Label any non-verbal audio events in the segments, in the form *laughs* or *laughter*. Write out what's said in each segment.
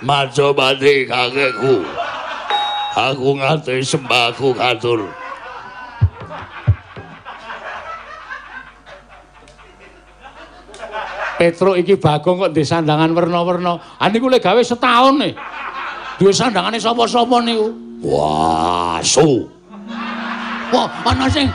Majapati kakekku. Aku ngaturi sembahku katur. Petro iki Bagong kok ndek sandangan werna-werna. Ah niku lek gawe setahun nih. Duwe sandangane sapa-sapa niku? Wah, su. Wah, ana sing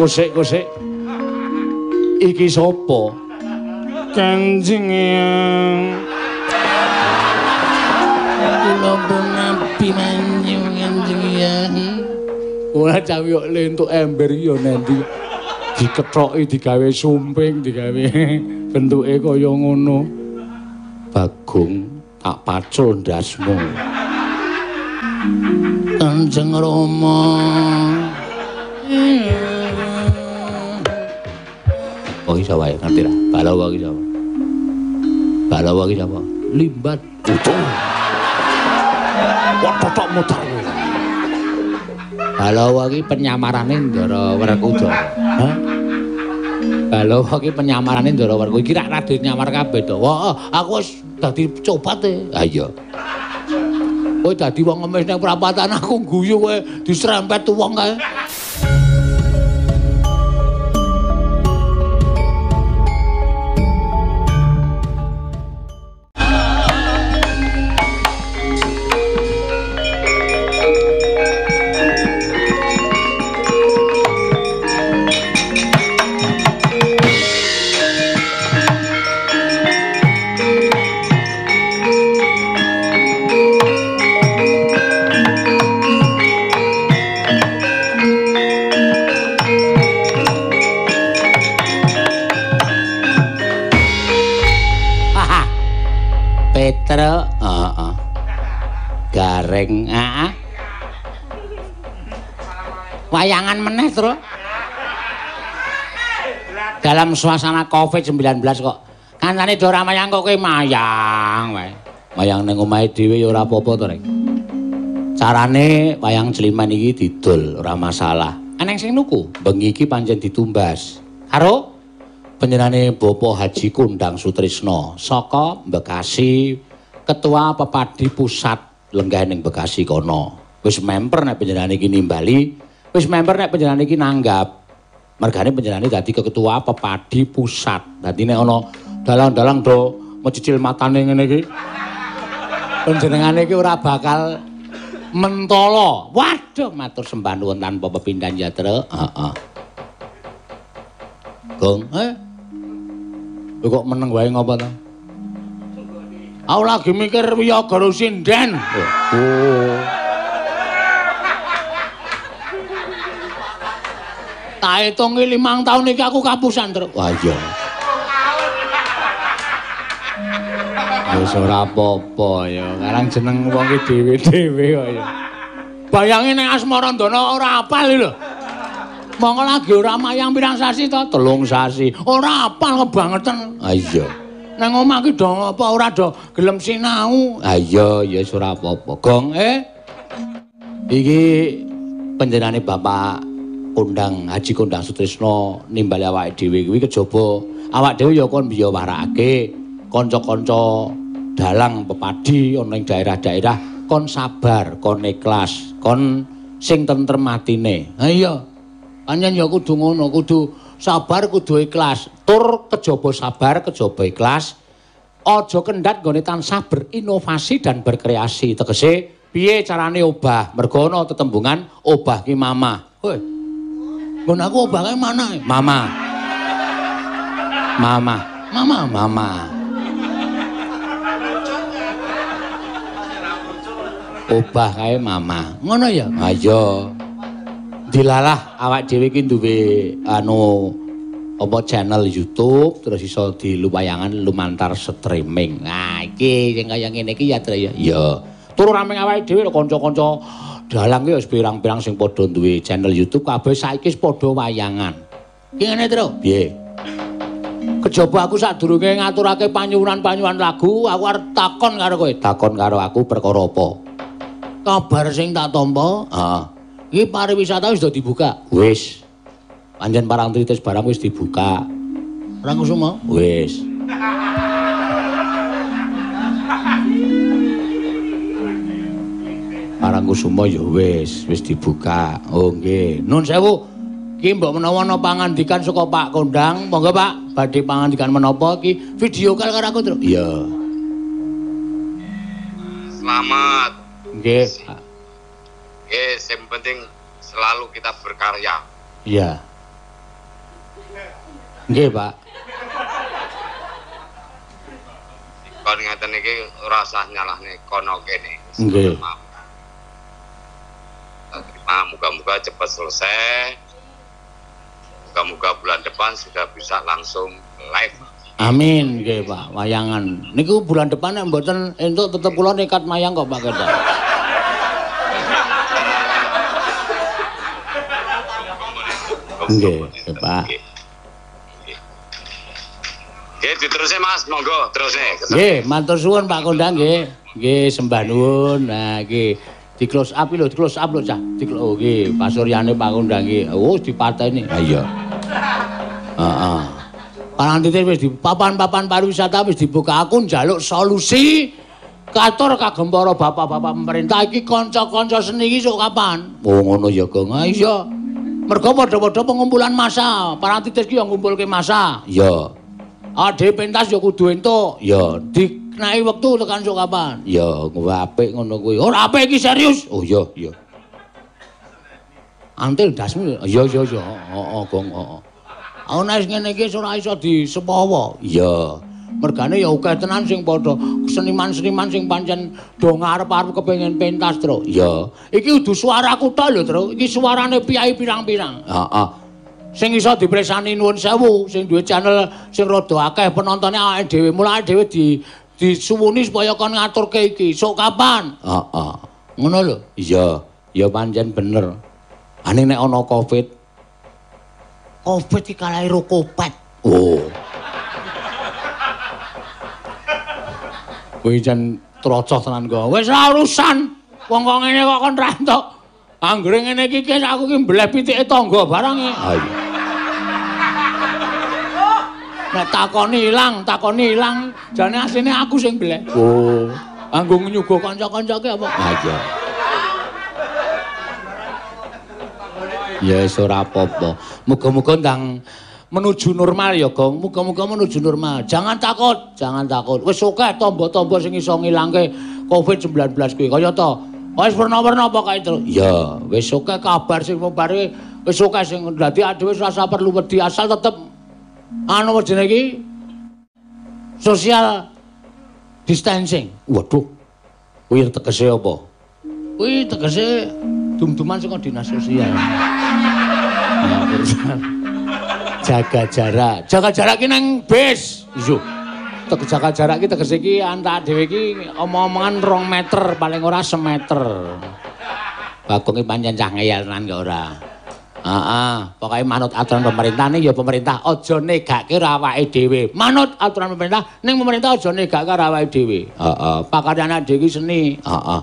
Kusik, kusik. Iki sapa? Kanjeng yang Kula nabi manjing kanjeng yang Ora cawi kok lentuk ember ya nendi. Dikethoki digawe sumping, digawe *laughs* bentuke kaya ngono. Bagong tak pacul ndasmu. Kanjeng Rama. Oh iki sapa ya ngerti ra? Balawa iki sapa? Balawa iki sapa? Limbat utuh. Wah, totok mutar. Balawa iki penyamarane Ndara Werkudara. Hah? Balawa iki penyamarane Ndara Werkudara. Iki rak rada nyamar kabeh to. Wah, aku wis dadi cobat e. Ha iya. Kowe dadi wong ngemis ning prapatan aku guyu kowe diserempet wong kae. Petro, heeh. Gareng, heeh. Wayangan meneh, Tru. Dalam suasana Covid-19 kok. Kancane do ora mayang kok kowe mayang wae. Mayang ning omahe dhewe ya ora apa-apa. Carane wayang jeliman iki didol, ora masalah. Eneng sing nuku, bengi iki pancen ditumbas. Karo penjenane Bapak Haji Kundang Sutrisno saka Bekasi Ketua Pepadi Pusat lenggah ning Bekasi kono. Wis member nek penjenane iki nimbali, wis member nek penjenane iki nanggap. Mergane penjenane dadi ketua Pepadi Pusat. Dadi nek ana dalang-dalang do mecicil matane ngene iki. Penjenengane iki ora bakal mentolo. Waduh, matur sembah nuwun tanpa pepindhan yatra. Heeh. Gong, eh? Kok meneng wae ngopo to? Aku lagi mikir Wiyagara Sinden. Oh. Tak hitungi limang tahun iki aku kapusan terus. Wah iya. Wis ora apa-apa ya. Karang jeneng wong iki dhewe-dhewe kok ya. Bayangi nek Asmarandana ora apal lho. Monggo lagi ora mayang pirang sasi to? Telung sasi. Ora apal kebangetan. Ah iya. Nang omah ki do apa ora do gelem sinau. Ah iya, ya wis ora apa-apa. Gong, eh. Iki panjenengane Bapak Kondang Haji Kondang Sutrisno nimbali awake dhewe kuwi kejaba awak dhewe ya kon biyawarake kanca-kanca dalang pepadi ana ing daerah-daerah kon sabar, kon ikhlas, kon sing tentrem atine. Ha iya. Panjen ya kudu ngono, kudu sabar, kudu ikhlas. Tur kejaba sabar, kejaba ikhlas. Aja kendhat nggone tansah berinovasi dan berkreasi. Tegese piye carane obah? Mergo ana tetembungan obah ki mamah. Hoi. Nggon aku obahke mana? Mama. Mama. Mama, mama. Obah kae mama. Ngono ya? Ayo. Dilalah awak dhewe iki duwe anu apa channel YouTube terus iso diluwayangan lumantar streaming. Nah, iki sing kaya ngene iki ya, Tra ya. Ya. Turu rame awake dhewe kanca-kanca dalang ki wis pirang-pirang sing padha duwe channel YouTube kabeh saiki padha wayangan. Ki ngene, Tru. Piye? Kejaba aku sadurunge ngaturake panyuwunan-panyuwunan lagu, aku arep takon karo kowe. Takon karo aku perkara apa? Kabar sing tak tampa, heeh. Iki pariwisata wis dibuka. Wis. Panjen parangtritis barang wis dibuka. Ora kusuma? Wis. Parang kusuma ya wis, wis dibuka. Oh nggih. Nun sewu. Ki mbok menawa ana pangandikan saka Pak Kondang, monggo Pak, badhe pangandikan menapa ki video call karo aku, Tru. Iya. Selamat. Nggih. Eh, yang penting selalu kita berkarya. Iya. Nggih, Pak. Kon ngeten iki ora usah nyalahne kono kene. Nggih. Terima, muga-muga cepat selesai. Muga-muga bulan depan sudah bisa langsung live. Amin, nggih, Pak. Wayangan. Niku bulan depan nek mboten entuk tetep kula nekat mayang kok, Pak Kedang. Nggih, nggih, Pak. Oke, diterusnya Mas, monggo terusnya. Nggih, matur suwun Pak Kondang nggih. Nggih, sembah nuwun. Nah, nggih. Di close up lho, di close up lho, Cah. Di oh nggih, pasuryane Pak Kondang nggih. Oh, dipateni. Ha iya. Heeh. Parantite wis di papan-papan pariwisata wis dibuka aku njaluk solusi katur kagem para bapak-bapak pemerintah iki kanca-kanca seni iki sok kapan? Oh ngono ya, Gong. Ha iya. Mergo padha-padha pengumpulan massa. Parantite iki ya ngumpulke massa. Iya. Ade pentas ya kudu entuk. Ya, dikenai wektu tekan sok kapan? Ya, kuwi apik ngono kuwi. Ora apik iki serius. Oh iya, iya. Antil dasmu. Iya, iya, iya. Heeh, Gong, heeh. Aku nek ngene iki ora iso disepawa. Iya. Mergane ya akeh tenan sing padha seniman-seniman sing pancen do ngarep-arep kepengin pentas, Tru. Iya. Iki kudu suaraku tok lho, Tru. Iki suarane piyai pirang-pirang. Heeh. Sing iso dipresani nuwun sewu, sing duwe channel sing rada akeh penontone awake dhewe. Mulane dhewe di disuwuni supaya kon ngaturke iki. Sok kapan? Heeh. Ngono lho. Iya. Ya pancen bener. Ane nek ana Covid Covid iki kalahe kopet. Oh. Kuwi jan trocoh tenan kok. Wis ora urusan. Wong kok ngene kok kon ra entuk. Anggere ngene iki ki aku ki mbleh pitike tangga barang. Ha iya. Nek takoni ilang, takoni ilang, jane asline aku sing mbleh. Oh. Anggo nyuguh kanca-kancake apa? Ha iya. Ya wis ora apa-apa. Muga-muga ndang menuju normal ya, Gong. Muga-muga menuju normal. Jangan takut, jangan takut. Wis akeh tombo-tombo sing iso ngilangke COVID-19 kuwi. Kaya to. Wis warna-warna apa kae, Tru? Ya, wis akeh kabar sing membare wis akeh sing dadi dhewe rasa perlu wedi asal tetep anu wedine iki social distancing. Waduh. Kuwi tegese apa? Kuwi tegese dum-duman saka dinas sosial. *laughs* Nah, urusan. Jaga jarak. Jaga jarak ki nang bis. Iya. Tek jaga jarak ki tegese iki antak dhewe iki omong-omongan 2 meter paling ora semeter. Bagong iki pancen cah ngeyel tenan kok ora. Heeh, pokoke manut aturan pemerintah ning ya pemerintah aja negake awake dhewe. Manut aturan pemerintah ning pemerintah aja negake karo awake dhewe. Heeh, pakaryane dhewe seni. Heeh.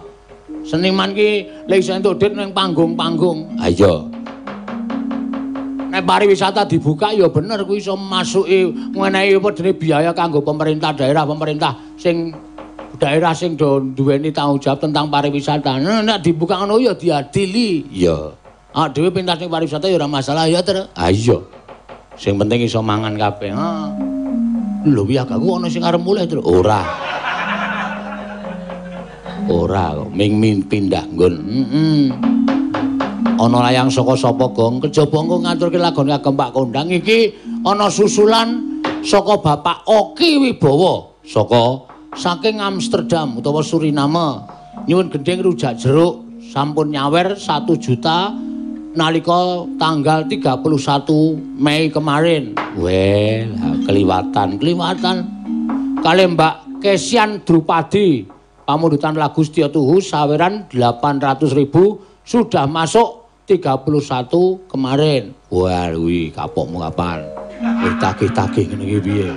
Seniman ki lek iso entuk duit ning panggung-panggung. Ha iya. Nek pariwisata dibuka ya bener kuwi iso masuki menehi apa dene biaya kanggo pemerintah daerah pemerintah sing daerah sing do duweni tanggung jawab tentang pariwisata. Nek dibuka ngono ya diadili. Iya. Ah dhewe pentas ning pariwisata ya ora masalah ya, Ter. Ha iya. Sing penting iso mangan kabeh. Ha. Lho piye aku ana sing arep mulih, Ter. Ora. Ora kok, ming pindah nggon. Heeh. Ana layang saka sapa, Gong? Kejaba engko ngaturke lagone kagem Pak Kondang iki ana susulan saka Bapak Oki Wibowo saka saking Amsterdam utawa Suriname. Nyuwun gendeng rujak jeruk sampun nyawer 1 juta nalika tanggal 31 Mei kemarin. Weh, keliwatan, keliwatan. Kali Mbak Kesian Drupadi, pamundutan lagu Setia Tuhu saweran 800.000 sudah masuk 31 kemarin. Wah, wih, kapokmu kapan? Wis tagih-tagih ngene iki piye?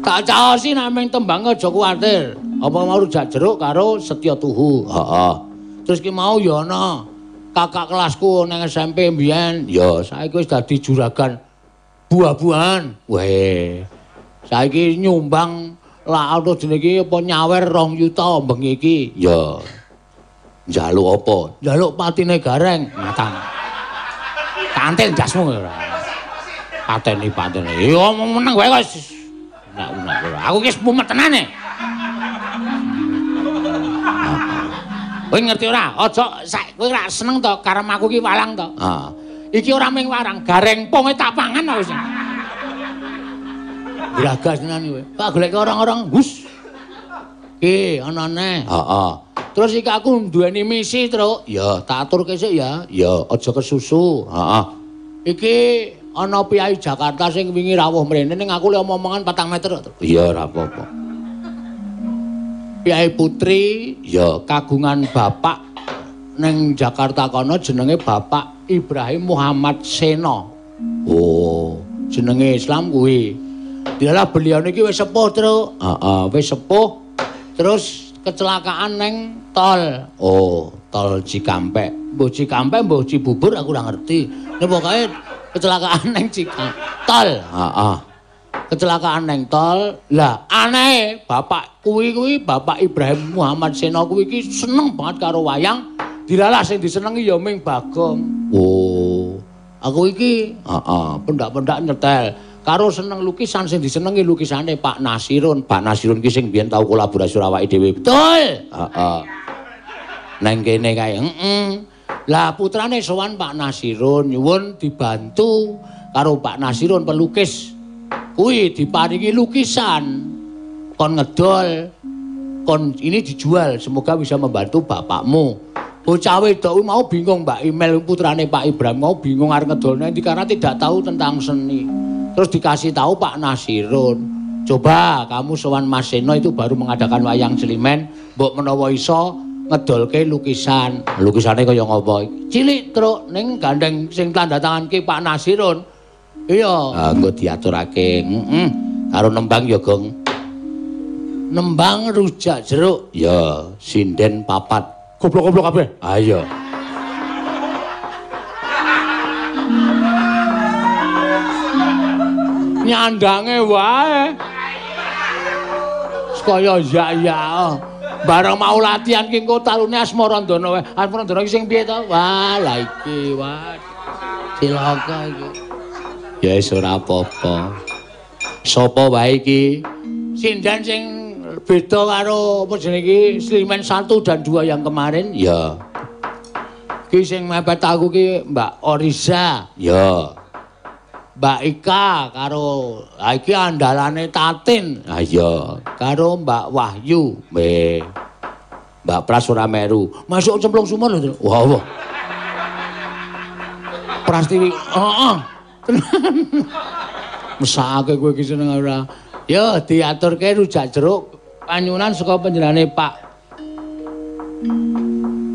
Tak caosi nameng tembang aja kuwatir. Apa mau rujak jeruk karo Setya Tuhu? Heeh. Terus ki mau ya ana kakak kelasku ning SMP mbiyen. Ya, saiki wis dadi juragan buah-buahan. Weh. Saiki nyumbang lah ana jenenge apa nyawer 2 yuta bengi iki. Ya. Njaluk apa? Njaluk patine gareng. Matang. Kantil jasmu ora. Pateni patene. Ya omong meneng wae kok. Nek aku ki mumet tenane. Kowe ngerti ora? Aja sak kowe ora seneng to karo aku ki walang to. Heeh. Iki ora ming warang, gareng ponge tak pangan wis. Bragas tenan kowe. Tak golek orang-orang gus. Ki ana neh. Heeh. Terus iki aku duweni misi, Truk. Ya, tak aturke sik ya. Ya, aja kesusu. Heeh. Iki ana piyai Jakarta sing wingi rawuh mrene ning aku le omong-omongan 4 meter kok. Iya, ora apa-apa. Piyai Putri ya kagungan bapak ning Jakarta kono jenenge Bapak Ibrahim Muhammad Seno. Oh, jenenge Islam kuwi. Dilalah beliau niki wis sepuh, Truk. Heeh, wis sepuh. Terus kecelakaan neng tol. Oh, tol Cikampek. Mbuh Cikampek mbuh Cibubur aku ora ngerti. Nek pokoke kecelakaan neng Cikampek. Tol. Heeh. Kecelakaan neng tol. Lah, aneh bapak kuwi kuwi Bapak Ibrahim Muhammad Seno kuwi iki seneng banget karo wayang. Dilalah sing disenengi ya ming Bagong. Oh. Aku iki heeh, pendak-pendak nyetel. Karo seneng lukisan sing disenengi lukisane Pak Nasirun. Pak Nasirun ki sing biyen tau kolaborasi awake dhewe. Betul. Heeh. Neng kene kae. Heeh. Lah putrane sowan Pak Nasirun nyuwun dibantu karo Pak Nasirun pelukis. Kuwi diparingi lukisan. Kon ngedol. Kon ini dijual. Semoga bisa membantu bapakmu. Bocah wedok mau bingung Mbak Email putrane Pak Ibrahim mau bingung arep ngedolne karena tidak tahu tentang seni. Terus dikasih tahu Pak Nasirun. Coba kamu sowan Mas Seno itu baru mengadakan wayang Celimen, mbok menawa iso ngedolke lukisan. Lukisane kaya ngopo? Cilik truk ning gandeng sing tanda tangan ki Pak Nasirun. Iya. Ah, engko diaturake. Heeh. Karo nembang ya, Gong. Nembang rujak jeruk. Ya, sinden papat. Goblok-goblok kabeh. Ayo. Nyandange wae. Kaya ya-ya. Bareng mau latihan ki engko talune Asmarandana wae. Asmarandana ki sing piye to? Wah, la iki wah. Cilaka iki. Ya wis ora apa-apa. Sopo wae iki? Sinden sing beda karo apa jenenge iki Slimen 1 dan 2 yang kemarin ya ki sing mepet aku ki Mbak Oriza ya Mbak Ika karo ha iki andalane Tatin. Ha iya. Karo Mbak Wahyu. Me Mbak Prasura Meru. Masuk cemplung sumur lho wah wah. Prastiwi heeh. Mesake kowe iki seneng ora? Ya diaturke rujak jeruk panyunan saka panjenengane Pak.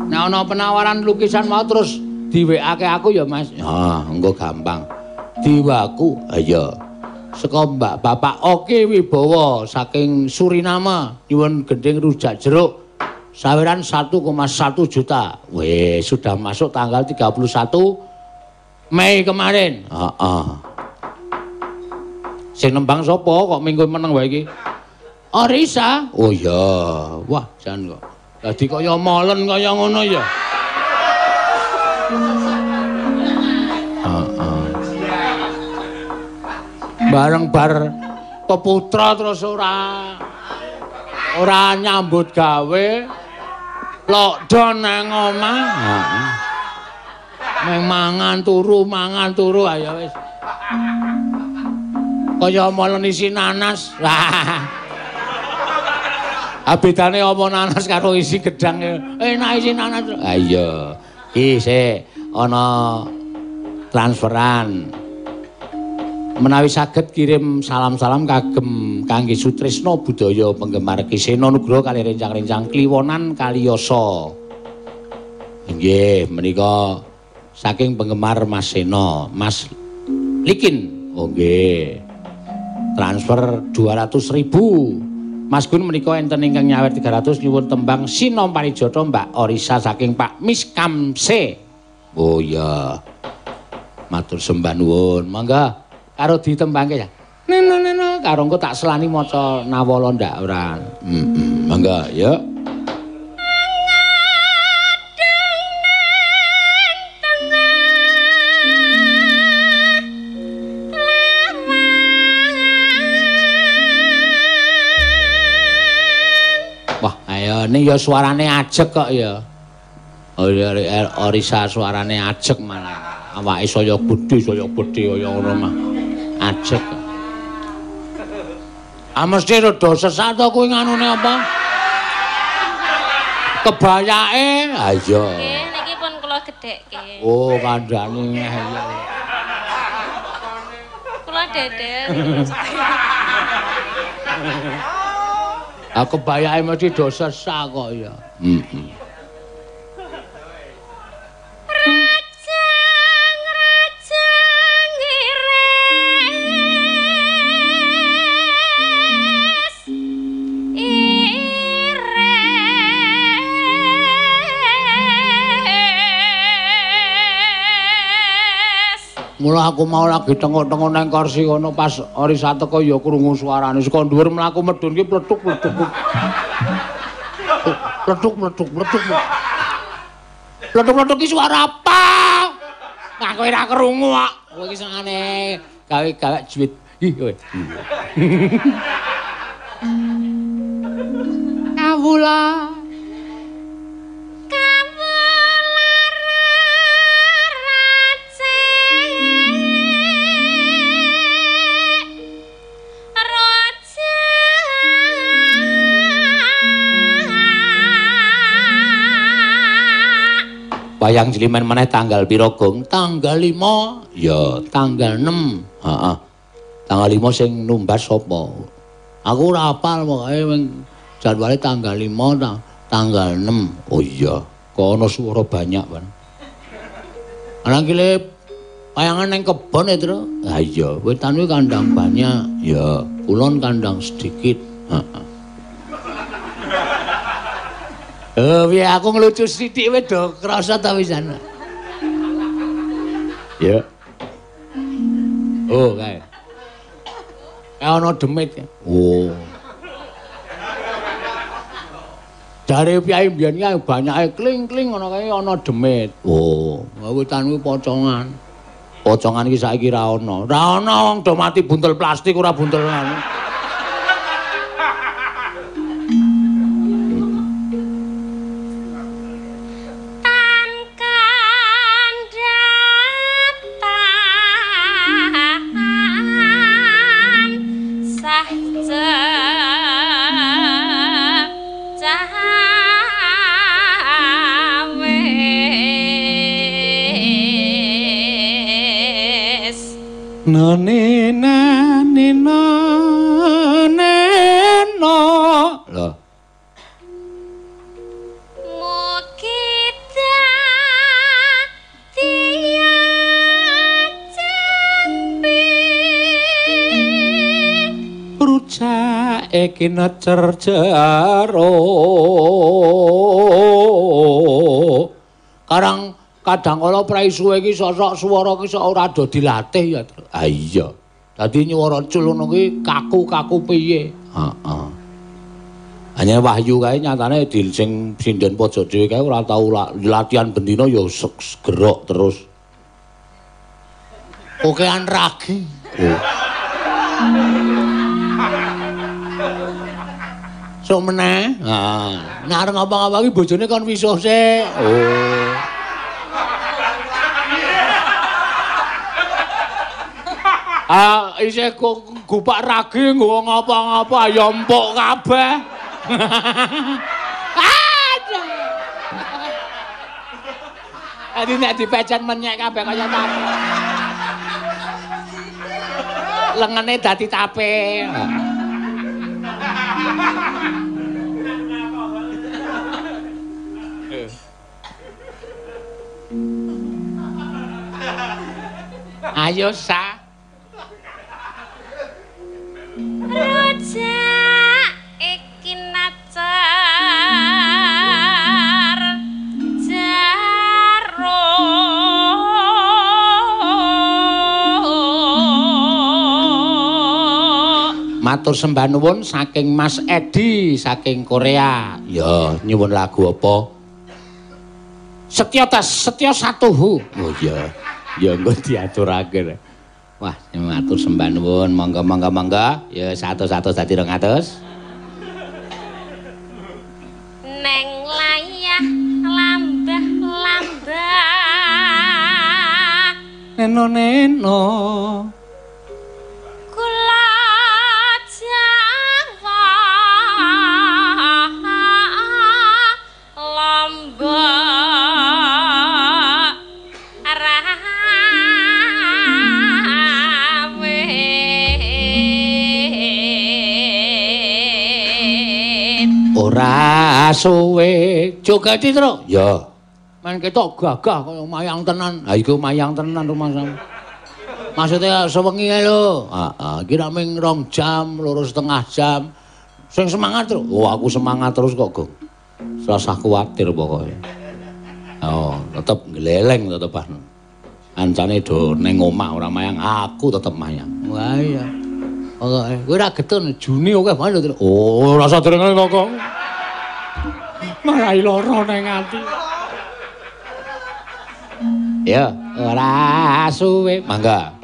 Nah ana penawaran lukisan mau terus diwekake aku ya Mas. Ha, engko gampang. Diwaku. Iya. Saka Mbak Bapak Oke Wibowo saking Suriname nyuwun gending rujak jeruk saweran 1,1 juta. Weh, sudah masuk tanggal 31 Mei kemarin. Heeh. Sing nembang sapa kok minggu meneng wae iki? Orisa. Oh iya. Wah, jan kok. Dadi kaya molen kaya ngono ya. Heeh. Bareng bar peputra terus ora ora nyambut gawe lockdown nang omah. Meng mangan turu, mangan turu ayo wis. Kaya molen isi nanas. *laughs* Abedane apa nanas karo isi gedang enak isi nanas. Ha iya. Iki sik ana transferan. Menawi saged kirim salam-salam kagem kangge Sutrisno Budaya penggemar Kiseno Nugroho kali rencang-rencang Kliwonan Kaliyoso. Nggih, menika saking penggemar Mas Seno, Mas Likin Oh nggih. Transfer 200.000. Mas Gun menika enten ingkang nyawer 300 nyuwun tembang Sinom Parijoto Mbak Orisa saking Pak Miskamse. Oh iya. Matur sembah nuwun. Mangga karo ditembangke ya. Neno neno karo engko tak selani maca nawala ndak ora. Heeh. Mangga ya. Wah, ayo ini ya suarane ajek kok ya. Oh, ya, Orisa suarane ajek malah. Awake saya gedhe, saya gedhe kaya ngono mah. Ajek. Ah mesti rada sesat to kuwi nganune apa? Kebayake. Ha iya. Nggih, niki pun kula gedhekke. Oh, kandhane ya. Kula deder. Ah kebayake mesti do sesat kok ya. Heeh. Mula aku mau lagi tengok-tengok nang kursi kono pas Orisa teko ya krungu suarane saka dhuwur mlaku medun ki pletuk-pletuk. Pletuk-pletuk, pletuk. Pletuk-pletuk ki suara apa? Kowe ora krungu kok. Kowe iki sengane gawe-gawe juwit. Ih, kowe. Kawula Wayang jelimen meneh tanggal pira, Gong? Tanggal 5. Ya, tanggal 6. Heeh. Tanggal 5 sing numbas sapa? Aku ora hafal pokoke wing jadwale tanggal 5 ta, tanggal 6. Oh iya, kok ana swara banyak, Pan. Ana kile wayangan ning kebon ya, Tru? Ha iya, wetan kuwi kandang banyak. Ya, kulon kandang sedikit. Heeh. Oh, piye aku ngelucu sithik wis do krasa ta wisan. Ya. Oh, kae. Kae ana demit. ya? Oh. Jare piyai mbiyen kae banyake kling-kling ngono kae ana demit. Oh, wetan kuwi pocongan. Pocongan iki saiki ra ana. Ra ana wong do mati buntel plastik ora buntel anu. Kinecer jaro. Karang kadang kala praisuwe iki sosok swara ki sok ora do dilatih ya. Tru. Ah iya. Dadi nyuwara cul ngono ki kaku-kaku piye? Heeh. Hanya wahyu kae nyatane di sing sinden pojok dhewe kae ora tau la- latihan bendina ya gerok terus. Okean ragi. Oh. Sok meneh. Nah, nek arep ngapa-ngapa ki bojone kon wisuh sik. Oh. Ah, isih gupak ragi nggo ngapa-ngapa ya empuk kabeh. *laughs* Aduh. Adi nek dipecet menyek kabeh kaya tape. Lengene dadi tape. *laughs* Ayo sa. Roja iki nacar jaro. Matur sembah nuwun saking Mas Edi saking Korea. Ya, nyuwun lagu apa? Setya tas, setya satuhu. Oh iya. Ya engko diaturake. Wah, matur sembah nuwun, monggo monggo monggo. Ya satu-satu dadi 200. Neng layah lambah lambah Neno neno. Suwe joget Tru. Ya. Men ketok gagah kaya mayang tenan. Ha iku mayang tenan rumah sama. Maksudnya sewengi ae lho. Heeh, iki rak ming rong jam, loro setengah jam. Sing semangat terus. Oh, aku semangat terus kok, Gong. Rasa kuwatir pokoknya. Oh, tetep geleleng tetepan. Ancane do ning omah ora mayang, aku tetep mayang. Wah iya. Pokoke kowe ora getun Juni oke banget lho. Oh, rasa dereng kok. Marai lara ning ati. Ya, ora suwe. Mangga.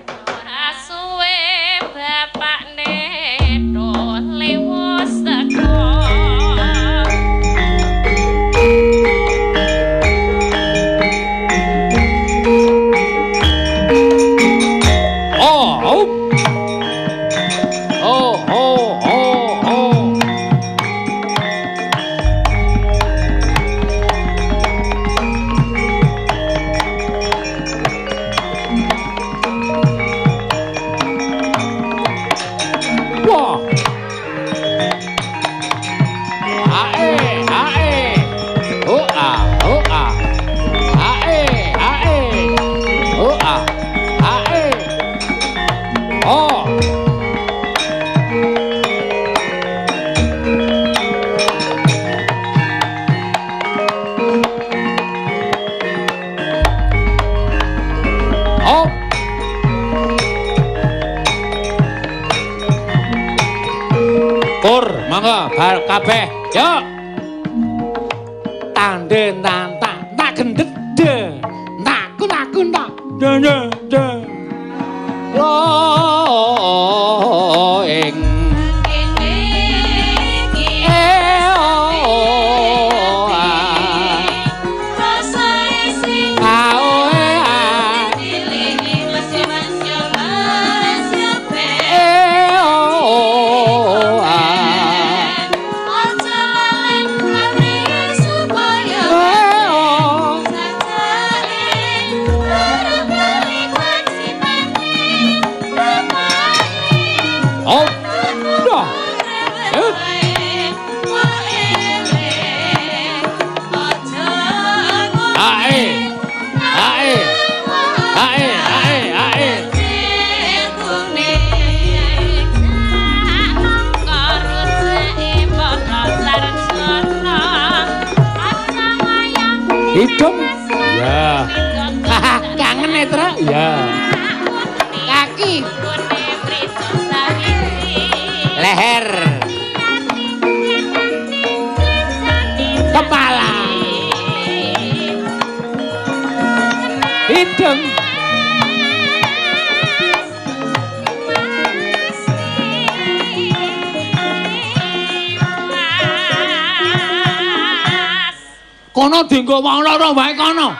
Kono dienggo wong loro wae kono.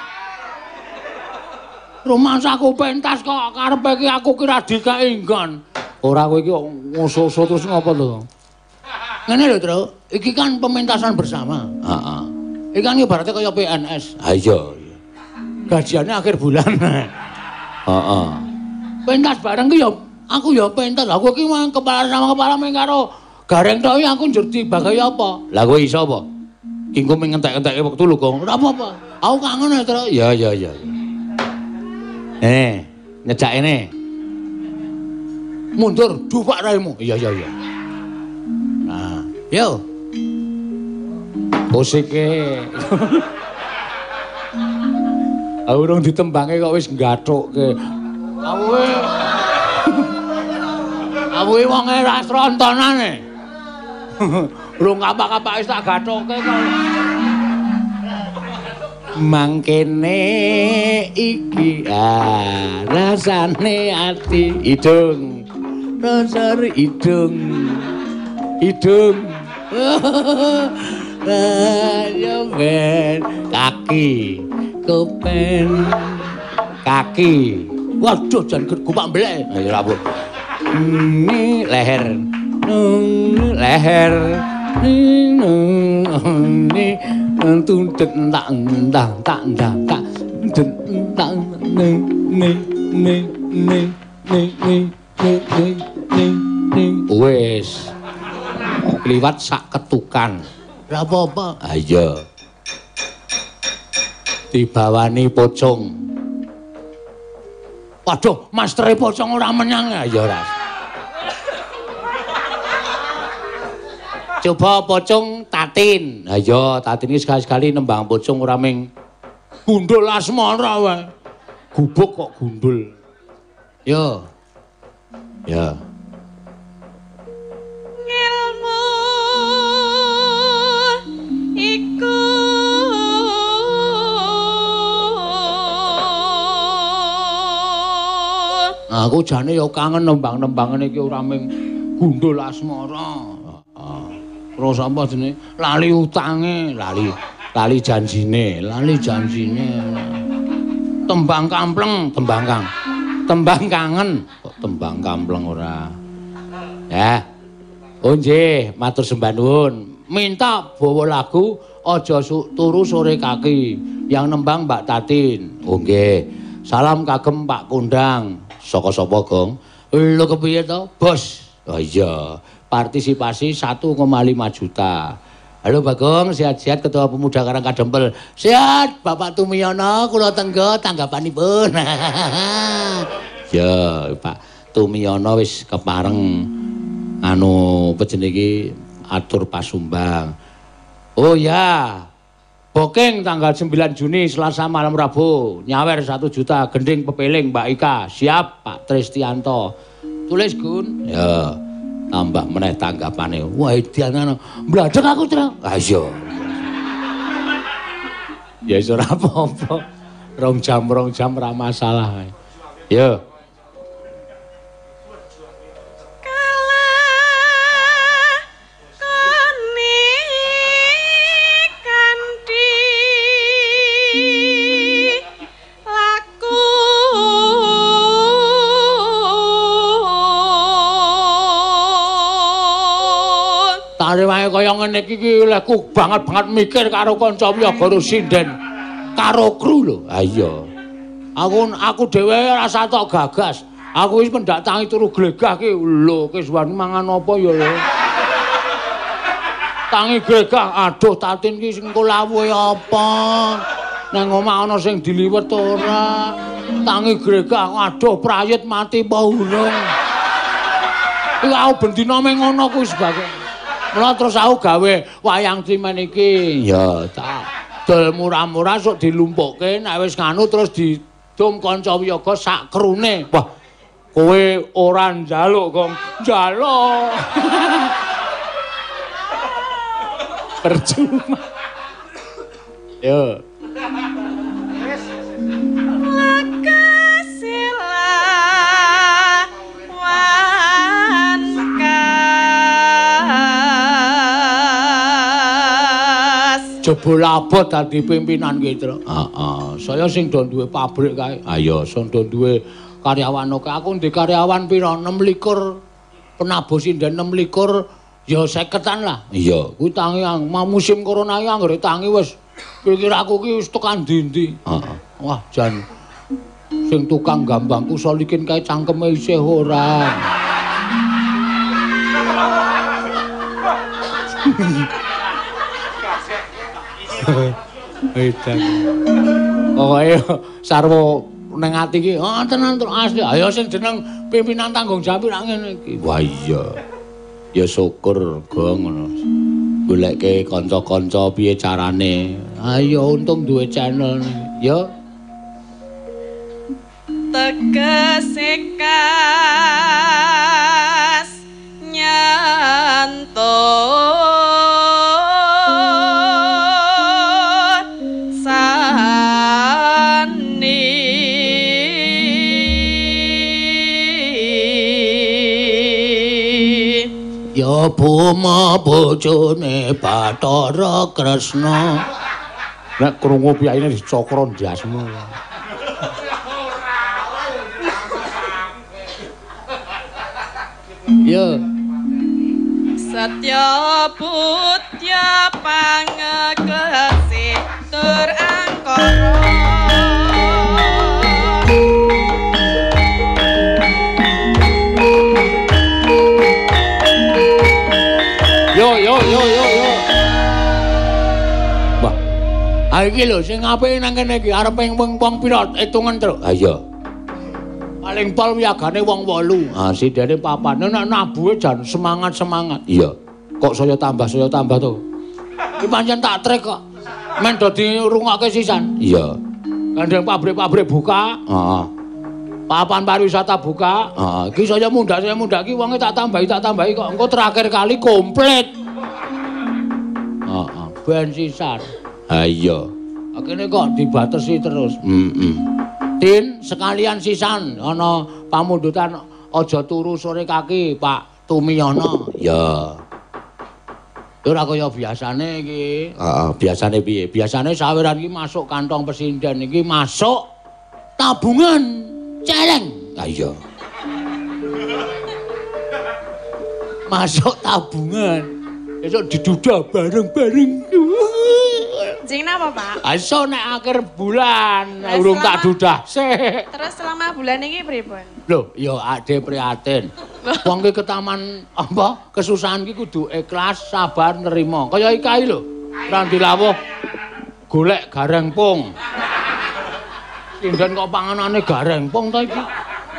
Rumah saku pentas kok karepe iki aku kira dikaenggon. Ora kowe iki ngoso-oso terus ngopo to? Ngene lho, Tru. Iki kan pementasan bersama. Heeh. Iki kan ibaratnya kaya PNS. Ha iya. Gajiannya akhir bulan. Heeh. pentas bareng ki ya aku ya pentas. Aku iki kepala sama kepala meng karo gareng tok iki aku njur dibagai apa? Lah kowe iso apa? Engko meng entek-entekke wektu lho, Kong. Ora apa-apa. Aku kangen ya, Tru. Ya ya ya. Eh, nyejak ini. Mundur, dupak raimu. Iya, iya, iya. Nah, yo. Musike. *laughs* Aku urung ditembange kok wis nggathukke. Aku e- *laughs* Aku kuwi wong era strontonane. *laughs* Rung kapak-kapak wis tak gathoke kok. Mangkene iki ah rasane ati idung. Rasar idung. Idung. *laughs* Ayo ben kaki kepen kaki waduh jan gupak mblek ayo ra ini leher Nung, leher tak tak tak tak tak tak wes kliwat sak ketukan. Ora apa-apa? Ayo dibawani pocong. Waduh mastere pocong ora menyang. Ya ora coba pocong tatin. Ayo tatin iki sekali-sekali nembang pocong ora ming gundul asmara wae. Gubuk kok gundul. Yo. Ya Ilmu iku aku jane ya kangen nembang-nembangan iki ora ming gundul asmara. Terus apa jenenge? Lali utange. Lali lali janjine lali janjine. Tembang kampleng tembang kang tembang kangen. Kok tembang kampleng ora? Ya. Oh nggih matur sembah nuwun. Minta bawa lagu aja turu sore kaki yang nembang Mbak Tatin. Oh nggih. Salam kagem Pak Kundang saka sapa gong lho kepiye to? Bos. Oh iya partisipasi 1,5 juta Halo Bagong, sehat-sehat Ketua Pemuda Karang Kadempel. Sehat Bapak Tumiyono, kula tenggo tanggapanipun. *laughs* ya, Pak Tumiyono wis kepareng anu pejen iki atur pasumbang. Oh ya. Booking tanggal 9 Juni Selasa malam Rabu. Nyawer 1 juta gending pepeling Mbak Ika. Siap Pak Tristianto. Tulis Gun. Ya. Tambah meneh tanggapane. Wah, edian ana. Mbladek aku, Tru. Ah iya. Ya wis ora apa-apa. Rong jam, rong jam ora masalah. Ya. Ngene iki ki leku banget-banget mikir karo kanca Wiyagara sinden karo kru lho. Ha iya. Aku aku dhewe rasa tok gagas. Aku wis pendak tangi turu glegah ki lho kesuwan mangan apa ya lho. Tangi glegah aduh tatin ki sing kolawuhe apa. Nang omah ana sing diliwet ora. Tangi glegah aduh prayit mati. Iku aku bendina meng ngono kuwi sebagai Mula terus aku gawe wayang cimen iki. Ya, tak dol murah-murah sok dilumpukke nek wis nganu terus didum kanca wiyaga sak krune. Wah, kowe ora njaluk, Gong. Njaluk. *laughs* Percuma. Yo. Jebul abot dadi pimpinan ki, Tru. Heeh. Saya sing do duwe pabrik kae. Ayo, sing do duwe karyawan oke. Aku ndek karyawan pira? 26 penabus sinden 26 ya 50-an lah. Iya, kuwi tangi ang mau musim corona iki anggere tangi wis pikir aku ki wis tekan ndi-ndi. Heeh. Wah, jan sing tukang gambangku solikin kae cangkeme isih ora. *laughs* *laughs* Edan. Pokoke sarwa ning ati iki ah, wonten antuk asli. Ayo sing jeneng pimpinan tanggung jawab ra ngene iki. Wah iya. Ya syukur go ngono. Golekke kanca-kanca piye carane. Ayo untung duwe channel niki. Yo. Tegesekas nyantol Satyabhama bojone Bathara Kresna. Nek krungu piyaine dicokro ndiasmu. Yo. Satya Putya Pangeklesi tur angkara Ah iki lho sing apik nang kene iki arep wong wong pira hitungan terus. Ha iya. Paling pol wiyagane wong 8. Ah sidene papan. Nek nabuhe jan semangat-semangat. Iya. Kok saya tambah saya tambah to. Iki pancen tak trek kok. Men dadi rungokke sisan. Iya. Gandeng pabrik-pabrik buka. Heeh. Papan pariwisata buka. Heeh. Iki saya mundak saya mundak iki wonge tak tambahi tak tambahi kok engko terakhir kali komplit. Heeh, ben sisan. Ha iya. Kene kok dibatesi terus. Heeh. Tin sekalian sisan ana pamundutan aja turu sore kaki Pak Tumiyono. Ya. Ora kaya biasane iki. Heeh, biasane piye? Biasane saweran iki masuk kantong pesinden iki masuk tabungan celeng. Ha iya. Masuk tabungan. Esuk diduda bareng-bareng. Jeng napa, Pak? Aso nek akhir bulan urung tak dudah sik. Terus selama bulan ini pripun? Lho, ya ade prihatin. Wong ki ketaman apa? Kesusahan ki kudu ikhlas, sabar, nerima. Kaya iki lho. Ora dilawuh golek gareng pung. Sinden kok panganane gareng pung ta iki?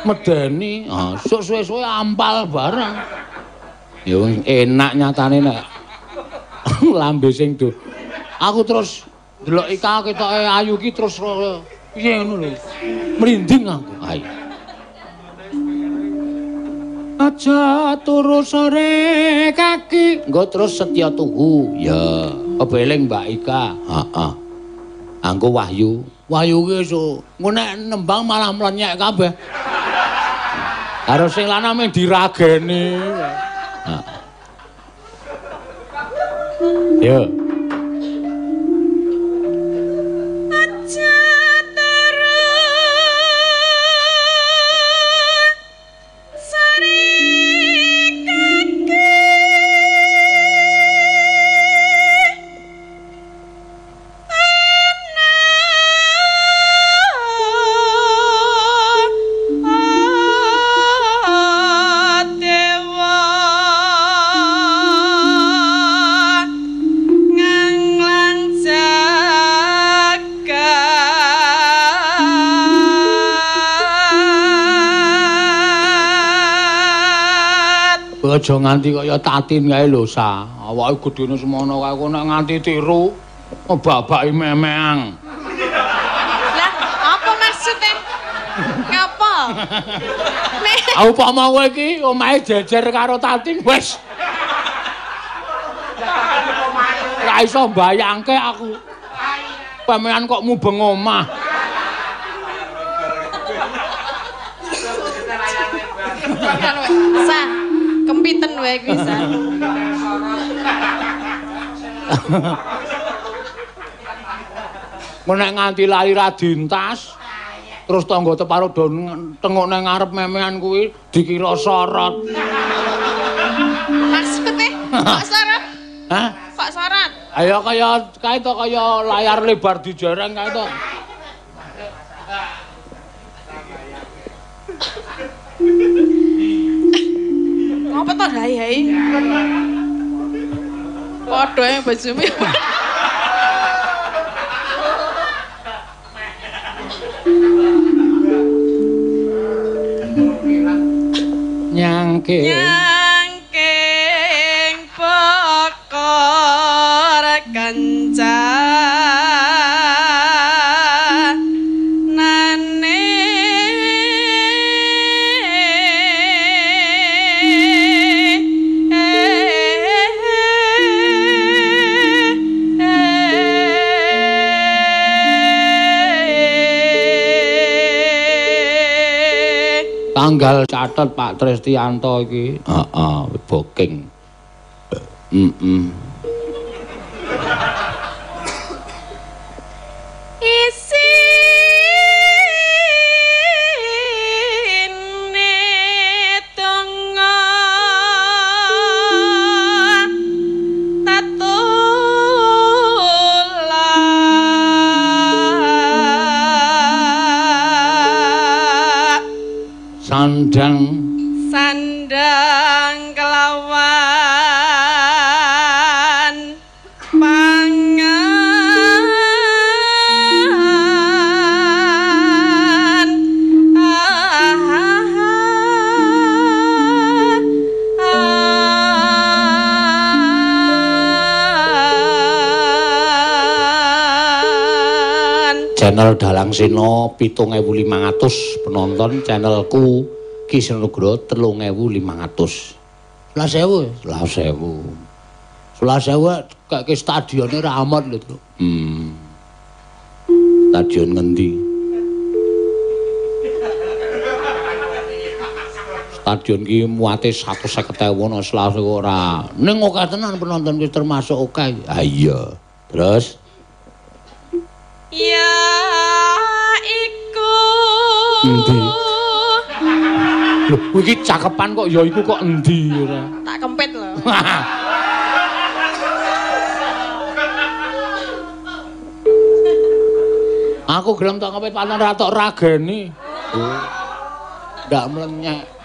Medeni, ah, sok suwe-suwe ampal bareng. Ya enak nyatane nek *laughs* lambe sing do. Aku terus delok Ika ketoke ayu ki terus kaya piye ngono lho. Merinding aku. Ayo. Aja turu sore kaki. Engko terus setya tuhu. Ya, kebeling Mbak Ika. Heeh. Angko Wahyu. Wahyu ki so, engko nek nembang malah mlenyek kabeh. Karo sing lanang mung dirageni. Heeh. Yo. Aja nganti kaya tatin kae lho sa. Awake gedene semono kae kok nganti tiru babaki memeang. lah apa maksudnya ngapa nek Upama kowe iki omahe jejer karo tatin wis. Ora iso mbayangke aku. Pemean kok mubeng omah. Mun nek nganti lali radintas terus tangga teparo do tengok nang ngarep memean kuwi dikira sorot. maksudnya kok sorot Hah? kok sorot Ayo kaya kae to kaya layar lebar dijereng kae to. ngapa to hai hai padha yang bajumu Nyangke. Nyangking tanggal catet Pak Tristianto iki. Heeh, booking. Heeh. Sandang. Sandang kelawan pangan channel Dalang Sino 7500 penonton. Channelku Ki Senugro 3500 Sebelas sewu Sebelas sewu Sebelas sewu kayak ke stadionnya ramot lho Tru. hmm. stadion ngendi? Stadion ki muate 150.000 ana Selasa ora. Ning oke tenan penonton ki termasuk oke ah iya. Terus Lho, iki cakepan kok ya iku kok endi ora? Tak kempit lho. Aku gelem tok ngepet panon ra tok rageni. Ndak mlenyek.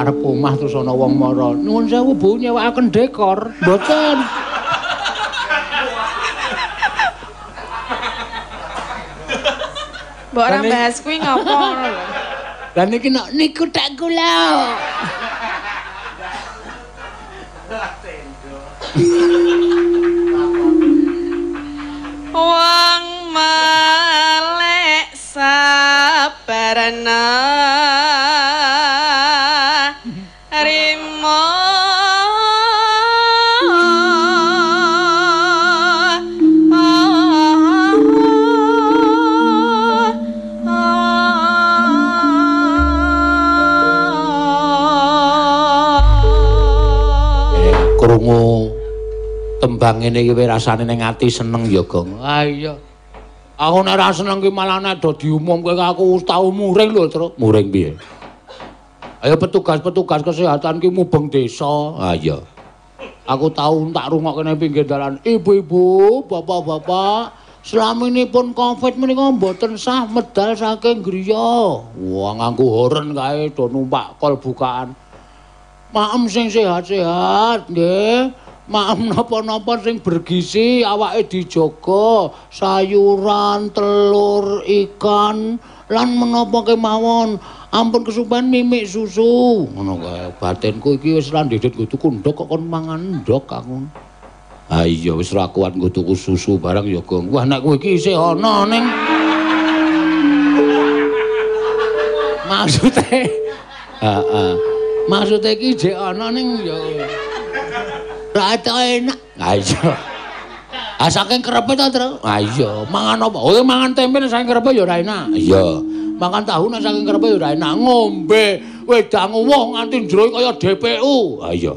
Ngarep omah terus ana wong mara. Nuwun sewu Bu nyewakaken dekor. Mboten. Mbok ora bahas kuwi ngopo ngono lho. Lah niki nek niku tak kula. Wong *laughs* tembang ngene iki rasane ning ati seneng ya, Gong. Ah iya. Aku nek ra seneng ki malah nek do diumumke aku tau muring lho, Truk. Muring piye? Ayo petugas-petugas kesehatan ki mubeng desa. Ah iya. Aku tau tak rungokke ning pinggir dalan. Ibu-ibu, bapak-bapak, selaminipun Covid menika mboten sah medal saking griya. Wah, nganggo horen kae do numpak kol bukaan. Maem sing sehat-sehat, nggih. Maem napa-napa sing bergizi, awake dijaga, sayuran, telur, ikan, lan menapa kemawon. Ampun kesupen mimik susu. Ngono kae. Batinku iki wis ra ndedit nggo tuku ndok kok kon mangan ndok aku. Ah iya wis ra kuat nggo tuku susu barang ya, Gong. Wah nek kowe iki isih ana ning Maksude Heeh. Maksude iki jek ana ning ya etok enak. Ah iya. Ah saking kerepe to, Tru? Ah iya, mangan apa? Oh, mangan tempe nek saking kerepe ya ora enak. Iya. Mangan tahu nek saking kerepe ya ora enak. Ngombe wedang woh nganti njero kaya DPU. Ah iya.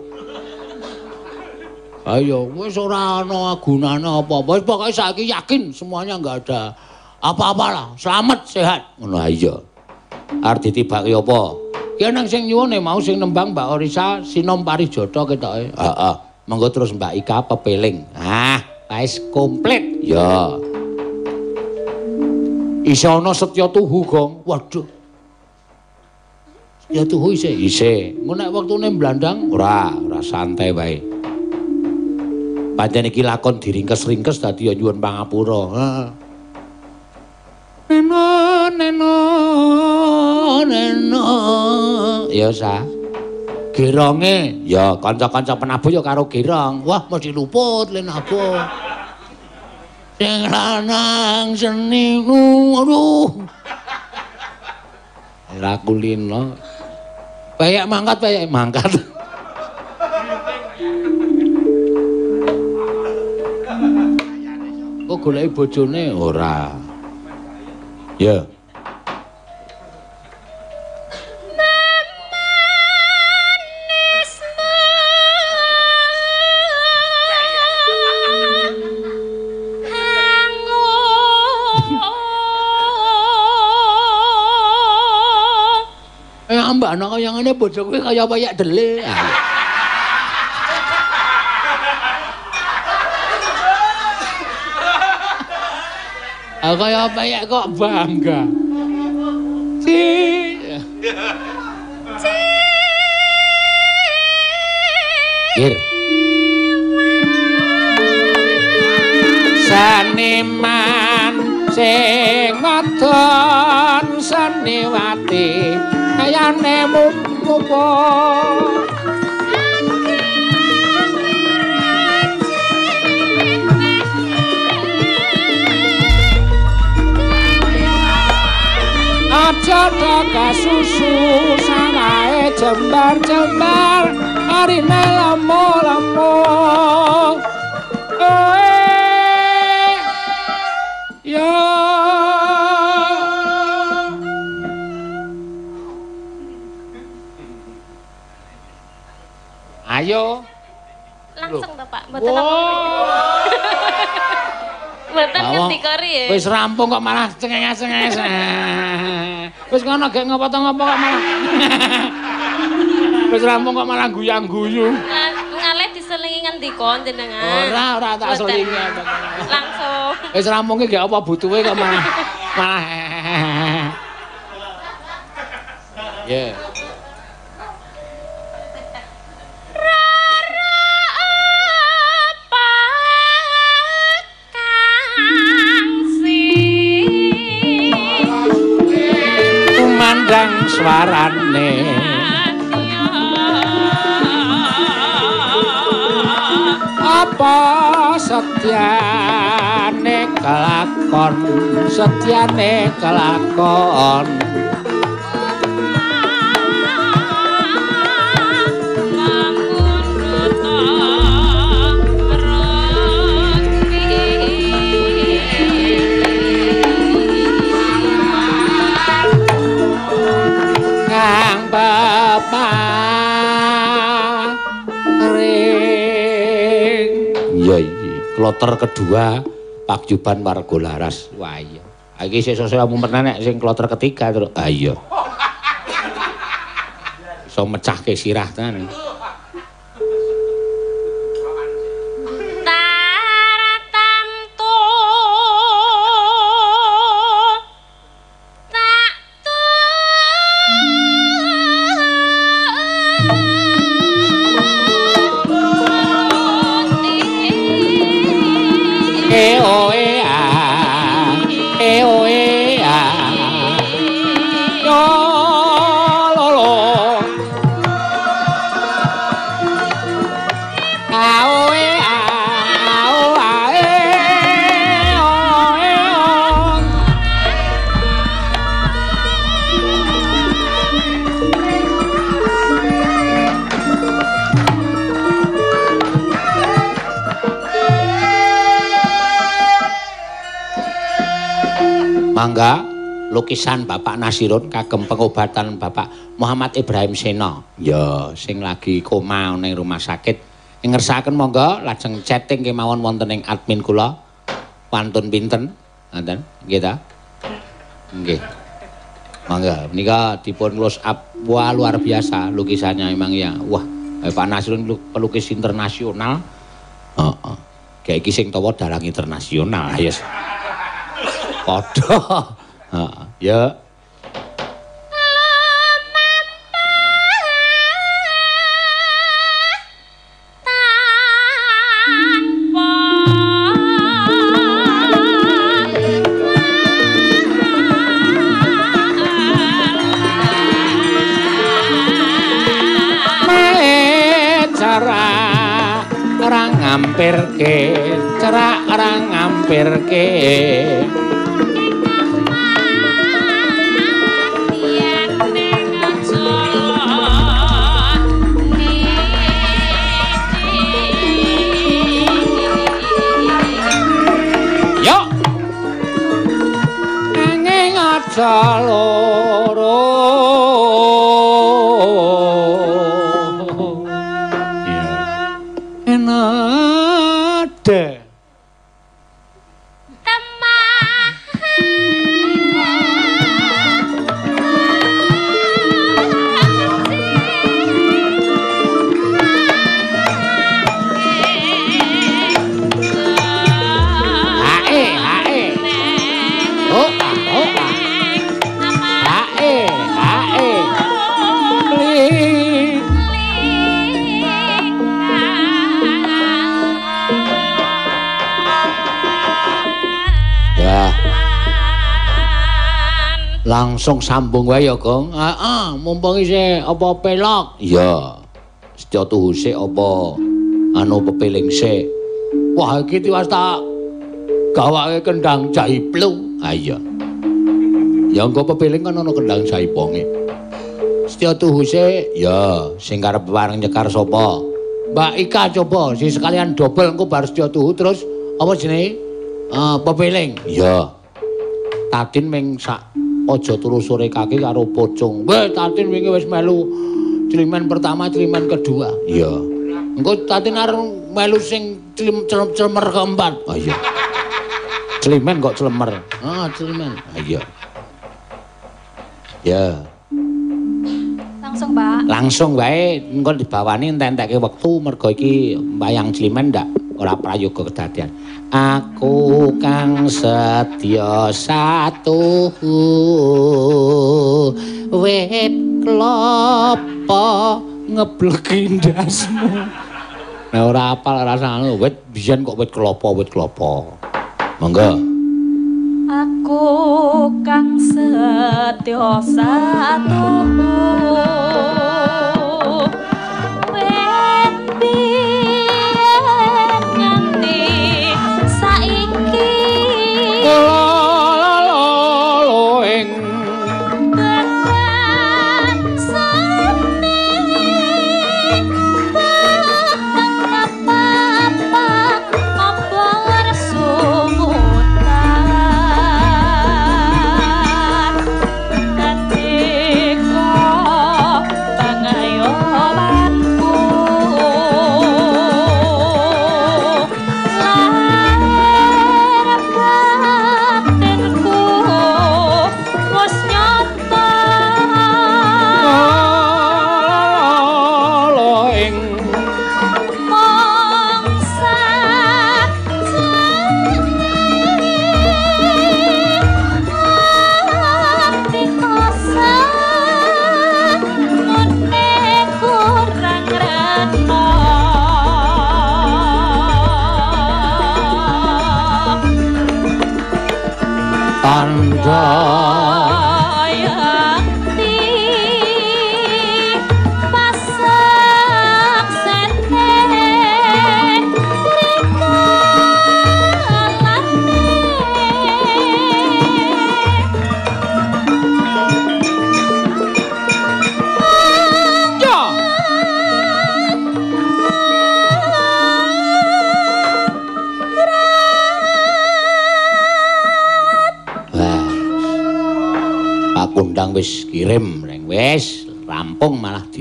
Ayo, wis ora ana gunane apa-apa. Wis pokoke saiki yakin semuanya enggak ada apa-apa lah. Selamat, sehat. Ngono ah, iya. Arep ditibake apa? Ya nang sing nyuwune mau sing nembang Mbak Orisa Sinom Parijata ketoke. Heeh. Monggo terus Mbak Ika pepeling. Ah, wis komplit. Ya. Isih ana Setya Tuhu, Gong. Waduh. Setya Tuhu isih isih. Engko nek wektune blandang ora, ora santai wae. Pancen iki lakon diringkes-ringkes dadi ya nyuwun pangapura. Heeh. Neno neno neno. Ya sa. Geronge ya kanca-kanca penabuh ya karo gerong. Wah mesti luput len apa. Sing lanang seni aduh. Ora kulino. Peyek mangkat, peyek mangkat. Kok goleki bojone ora? Ya. Eh ana kaya ngene bojo kuwi kaya peyek dele. Ah. Kaya peyek kok bangga. Si. Gir. Saniman sing wadon saniwati kayane mupo. Aja tak susu sanae jembar-jembar arine lamo-lamo Ayo Langsung to, Pak. Mboten apa. Mboten kori ya. Wis rampung kok malah cengenges-cengenges. Wis ngono gek ngopo to ngopo kok malah. Wis rampung kok malah guyang-guyu. Nga- Ngalih diselingi ngendika jenengan. Ora, ora tak selingi. Langsung. Wis rampunge gek apa butuhe kok malah malah. Ya. Swarane. Apa setyane kelakon, setyane kelakon. Kloter kedua Pakjuban Warga Laras. Wah iya. Ah, Iki sik sesuk mumpen nek sing kloter ketiga terus. Ah iya. *laughs* Iso mecahke sirah tenan. Mangga lukisan Bapak Nasirun kagem pengobatan Bapak Muhammad Ibrahim Sena. Ya, sing lagi koma ning rumah sakit. Ing ngersakaken monggo lajeng chatting kemawon wonten ing admin kula. Pantun pinten? Ngoten, nggih ta? Nggih. Mangga, menika dipun close up. Wah, luar biasa lukisannya memang ya. Wah, Pak Nasirun lu- pelukis internasional. Heeh. Kayak iki sing dalang internasional. Yes. Heeh. Ya. Ora ngampirke, cerak ora ngampirke. Loro langsung sambung wae ya Gong. Heeh mumpung isih apa pelok? Iya setya tuhu sik apa anu pepeling sik. Wah iki tiwas tak gawake kendang jaiplu ha iya. Ya engko pepeling kan ana kendang jaiponge setya tuhu sik ya sing karep bareng nyekar sapa? Mbak Ika coba si sekalian dobel engko bar setya tuhu terus apa jenenge? Ah, pepeling iya Tatin ming sak aja turu sore kaki karo pocong. Weh, Tatin wingi wis melu cilimen pertama, cilimen kedua. Iya. Engko Tatin arep melu sing celemer keempat. Oh iya. Cilimen kok celemer. Ah, cilimen. Ah iya. Ya, Langsung, Pak. langsung wae engko dibawani entek-entekke wektu mergo iki wayang cilimen ndak ora prayoga kedadian. Aku kang setya satu wit klopo ngebleki ndasmu. Nah ora apal rasane wit biyen kok wit klopo wit klopo. Monggo. Aku kang setya satu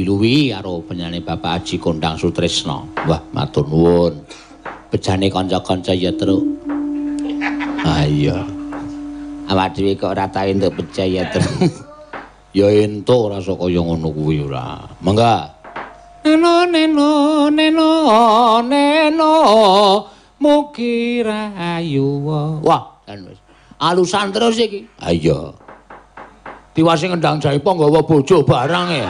diluwi karo penyanyi Bapak Haji Kondang Sutrisno. Wah, matur nuwun. Bejane kanca-kanca ya truk. Ah iya. Awak dhewe kok ora tau entuk pecah ya truk. *laughs* ya entuk rasa kaya ngono kuwi ora. Mangga. Neno neno neno neno mugi rayu. Wah, kan wis. Alusan terus iki. Ha iya. Diwasi ngendang jaipo nggawa bojo barang e.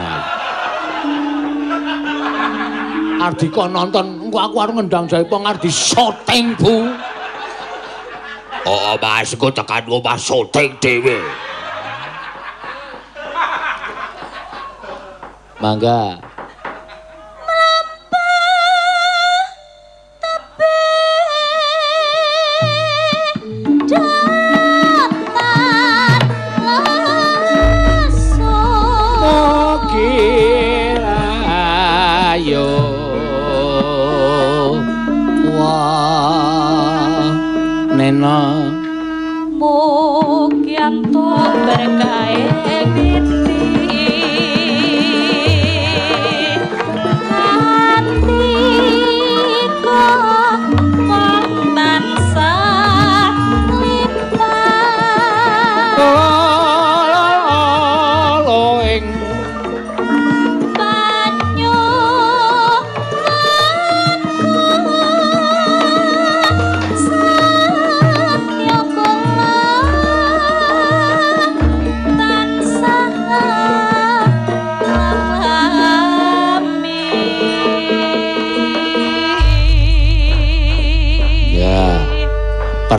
Ardika nonton, engko aku arep ngendang jaipo ngarep syuting, Bu. Oh, Mas, engko tekan omah syuting dhewe. Mangga. Kusna Mugianto berkae ing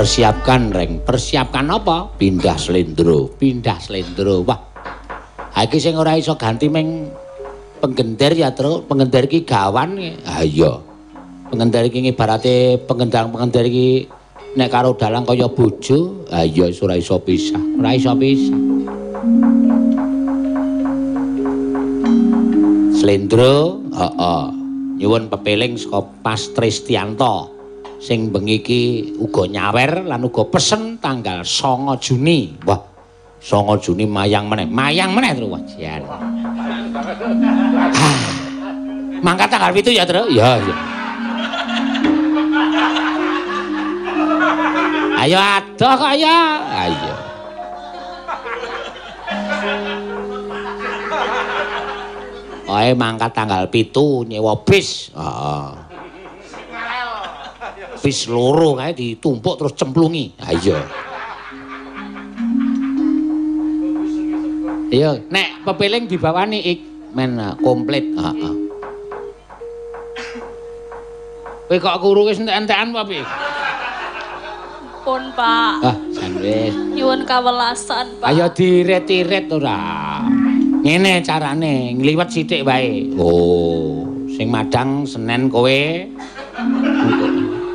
Persiapkan, Reng. Persiapkan apa? Pindah slendro, pindah slendro. Wah. Ha iki sing ora iso ganti meng penggender ya, Tru. Penggender iki gawan. Ha iya. Penggender iki ibarate pengendang-penggender iki nek karo dalang kaya bojo, ha iya ora iso pisah. Ora iso pisah. Slendro, heeh. Nyuwun pepeling saka Pas Tristianto sing bengi iki uga nyawer lan uga pesen tanggal 9 Juni. Wah, 9 Juni mayang meneh. Mayang meneh terus wajan. Ah, Mangkat tanggal itu ya, Tru? Ya, ya. Ayo adoh kok ya. Ayo. Oe mangkat tanggal pitu nyewa bis. Heeh. Bis loro kae ditumpuk terus cemplungi. Ha iya. Iya, nek pepeling dibawani ik men komplit. Heeh. Kowe kok kuru wis entek-entekan apa piye? Pun, Pak. Ah, jan wis. Nyuwun kawelasan, Pak. Ayo diret-iret ora. Ngene carane, ngliwet sithik wae. Oh, sing madang Senen kowe.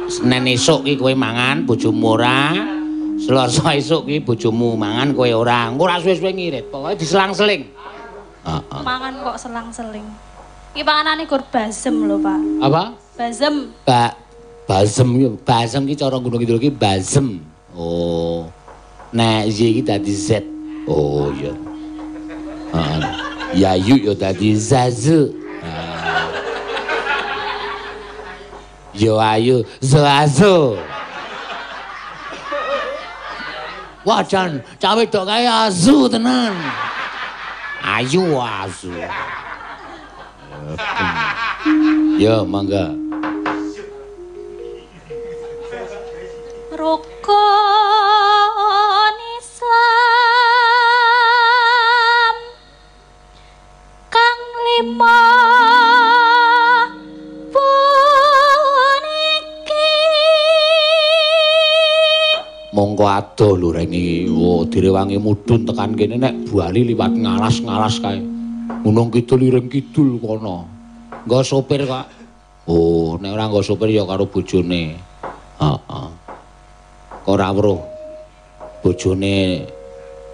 Senen esuk ki kowe mangan bojomu ora. Selasa esuk ki bojomu mangan kowe ora. Engko ora suwe-suwe ngirit, pokoke diselang-seling. Heeh. Mangan kok selang-seling. Iki panganane gur basem lho, Pak. Apa? Basem. Ba balsem yo, balsem ki cara Gunung Kidul ki balsem. Oh. Nek Y iki dadi Z. Oh iya. Heeh. Yayu yo dadi Zazu. Yo ayu Zazu. Wah jan, cawe dok kae azu tenan. Ayu azu. Yo mangga. Rukun mongko adoh lho iki. Oh, direwangi mudhun tekan kene nek bali liwat ngalas-ngalas kae. Gunung Kidul ireng kidul kono. Nggo sopir kok. Oh, nek ora nggo sopir ya karo bojone. Heeh. Kok ora weruh bojone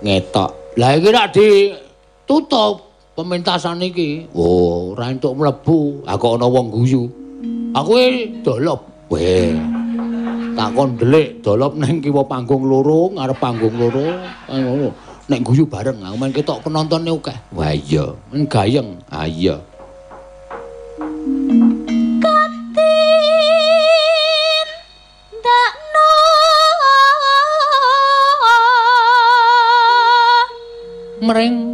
ngetok. Lah iki rak ditutup pementasan iki. Oh, ora entuk mlebu. Ah kok ana wong guyu. Aku dolop. Weh. Takon delik dolop neng kiwa panggung loro ngarep panggung loro. Ngono. Nek guyu bareng aku main ketok penontonnya akeh. Wah iya. Men gayeng. Ah iya. Katin dakno. Mering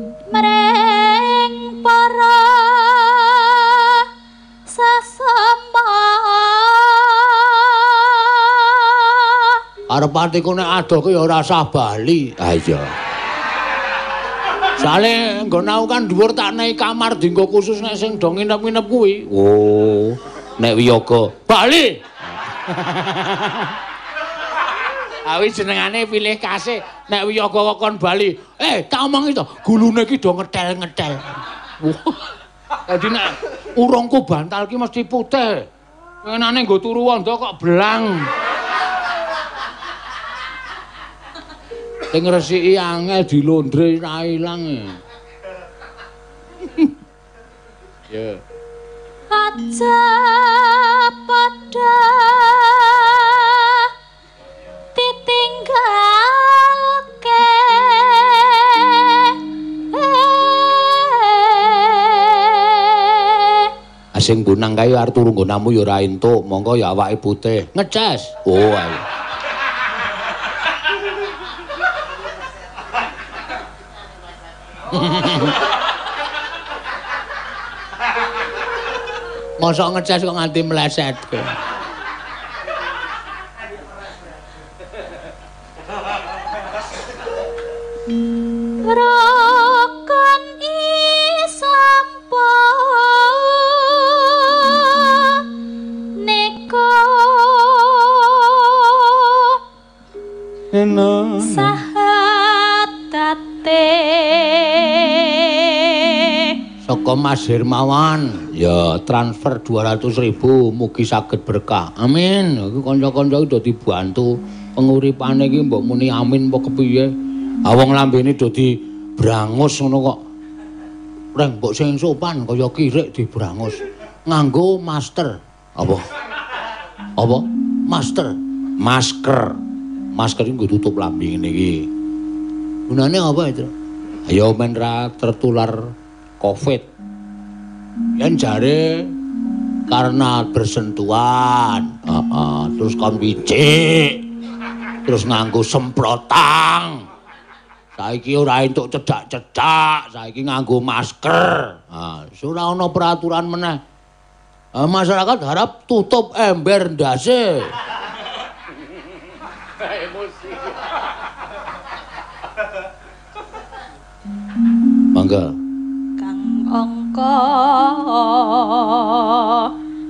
arep atiku nek adoh ya ora sah bali iya Sale nggonau kan dhuwur tak naik kamar dinggo khusus nek sing do nginep-nginep kuwi. Oh, nek wiyaga Bali. *laughs* Awi jenengane pilih kasih nek wiyaga kon Bali. Eh, tak omongi to, gulune ki do ngetel-ngetel. Dadi nek urungku bantal ki mesti putih. Enane nggo turu wanda kok belang. Sing resiki angel dilondre ra ilang. *laughs* Ya. aja padha ditinggalke Asing gunang kae arep turu nggonamu ya ora entuk, mongko ya awake putih. Ngecas. Oh, ayo. Mosok ngecas kok nganti meleset. Rokon isampo neko Saka Mas Hermawan, ya transfer 200.000 mugi saged berkah. Amin. Iku kanca-kanca dadi bantu penguripane iki mbok muni amin apa kepiye. Ah wong lambene dadi brangus ngono kok. Reng mbok sing sopan kaya kirik dibrangus. Nganggo master. Apa? Apa? Master. Masker. Masker nggo tutup lambe iki. Gunane apa itu? Ayo men ra tertular COVID. Yang jare karena bersentuhan, uh, uh, terus kon wicik, terus nganggo semprotang. Saiki ora entuk cedak-cedak, saiki nganggo masker. Ah, ora ana peraturan meneh. Masyarakat harap tutup ember ndase. Angka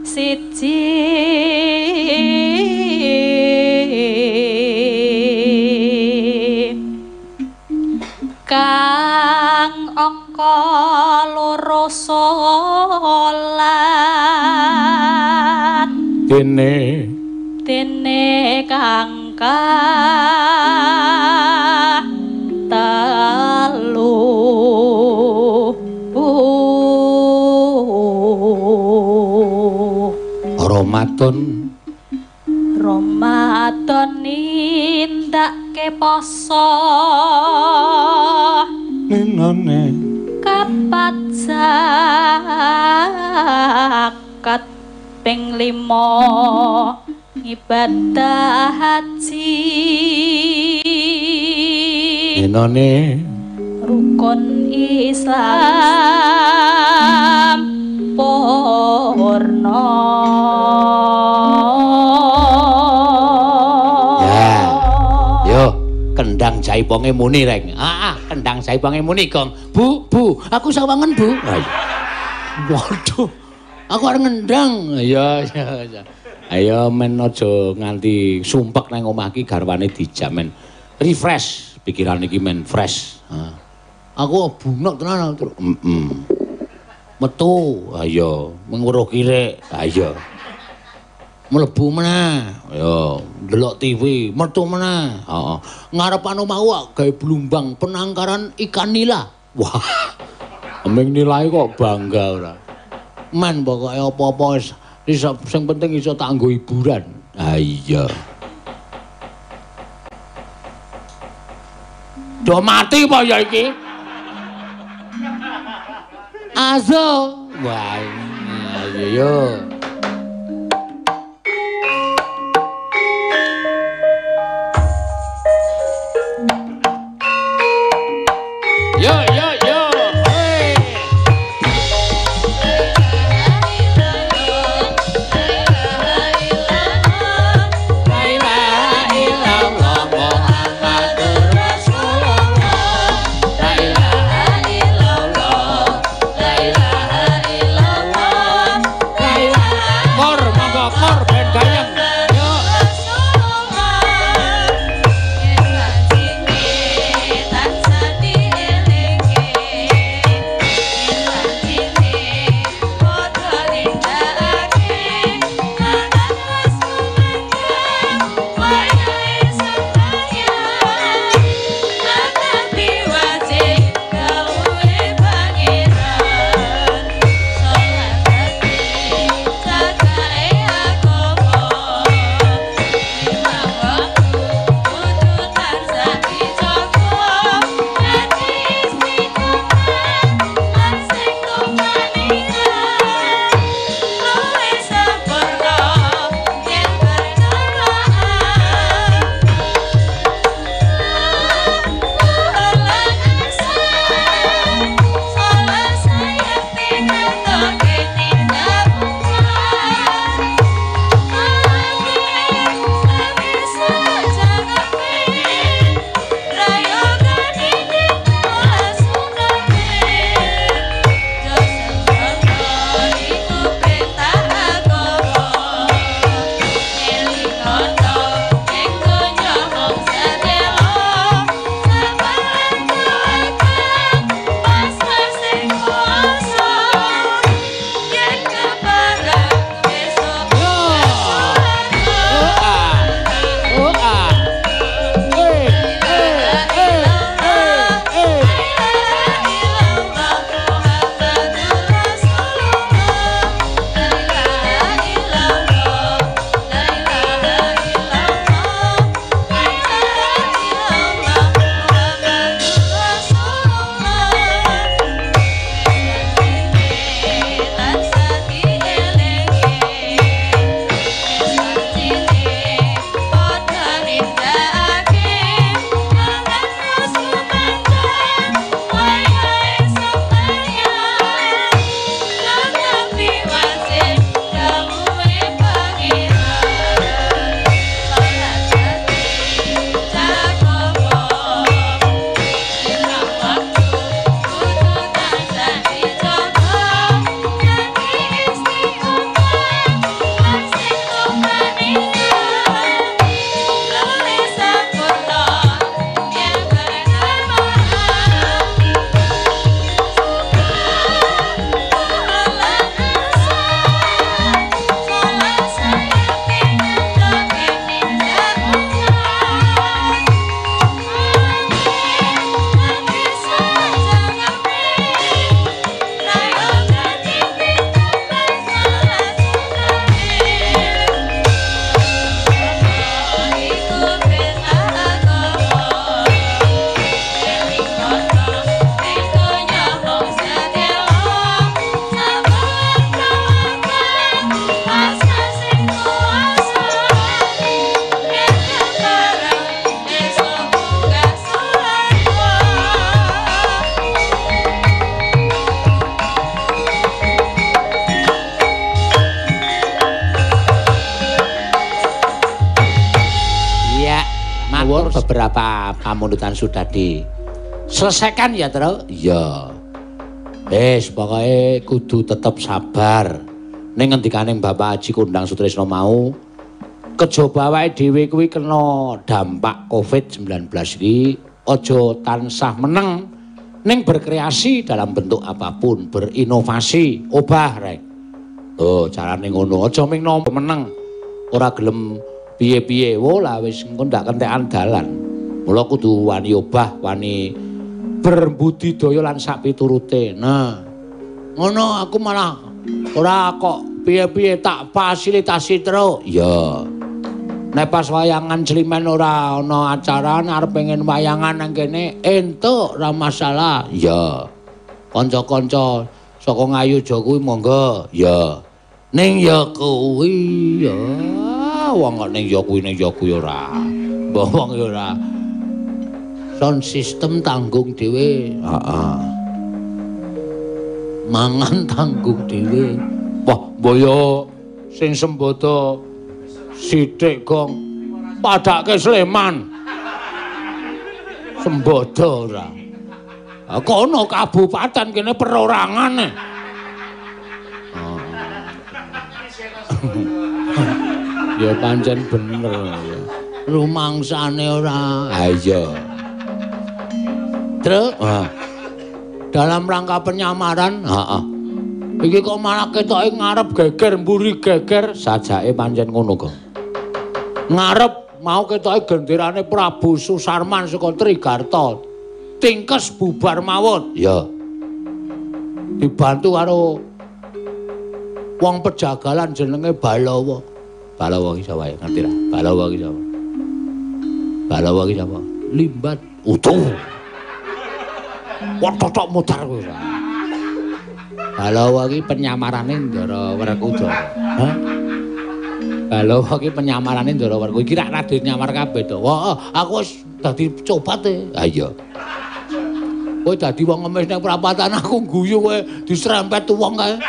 siji. Kang angka loro solat Dene. Dene kang telu Ramadan. Ramadan nindake poso. Nenone. Kapat zakat ping limo ibadah haji. Nenone. Rukun Islam purna Ya, yo kendang jaiponge muni reng. Ah, ah, kendang jaiponge muni, Gong. Bu, Bu, aku sawangen, Bu. Waduh. Aku arep ngendang. Ya, ya, ya. Ayo men aja nganti sumpek nang omah iki garwane dijak men. Refresh pikiran iki men fresh. Ha. Aku bunek tenan terus. Heeh. Metu, ayo menguruh kirek, ayo. mlebu meneh. Ya, ndelok TV, metu meneh. Heeh. Ngarepan omahku gawe blumbang penangkaran ikan nila. Wah. Emeng nilai kok bangga ora. Men pokoke apa-apa wis sing penting iso tak nggo hiburan. Ah iya. Do mati apa ya iki? Azo. Wah, iya yo. Yo pamundutan sudah diselesaikan ya, Tru? Iya. Wis, pokoke kudu tetep sabar. Ning ngendikane Bapak Haji Kundang Sutrisno mau, kejaba wae dhewe kuwi kena dampak Covid-19 iki aja tansah meneng ning berkreasi dalam bentuk apapun, berinovasi, obah rek. Oh, carane ngono, aja ming nampa meneng. Ora gelem piye-piye, wo lah wis engko ndak kentekan dalan. Mula kudu wani obah, wani berbudidaya lan sak piturute. Nah, ngono aku malah ora kok piye-piye tak fasilitasi terus. Ya. Nek pas wayangan Slimen ora ana acara arep pengen wayangan nang kene entuk ora masalah. Ya. Kanca-kanca saka Ngayuja kuwi monggo. Ya. Ning ya kuwi ya. Wong kok ning ya kuwi ning ya kuwi ora. Mbah wong ya ora. Sound system tanggung dhewe. Heeh. Mangan tanggung dhewe. Wah, boyo sing sembodo sithik gong padake Sleman. Sembodo ora. Kono kabupaten kene perorangan e. *laughs* Ya pancen bener ya. Rumangsane ora. Ha iya. Truk. Dalam rangka penyamaran, heeh. Iki kok malah ketoke ngarep geger mburi geger sajake pancen ngono kok. Ngarep mau ketoke genderane Prabu Susarman saka Trigarta. Tingkes bubar mawon. Ya. Dibantu karo wong pejagalan jenenge Balawa. Balawa iki sapa ya? Ngerti ra? Balawa iki sapa? Balawa iki sapa? Limbat utuh. Wong totok mutar kowe. Balawa iki penyamarane Ndara Werkudara. Hah? Balawa iki penyamarane Ndara Werkudara. Iki rak Raden nyamar kabeh to. Wah, aku wis dadi cobat e. Ha iya. Kowe dadi wong ngemis ning prapatan aku guyu kowe diserempet wong kae.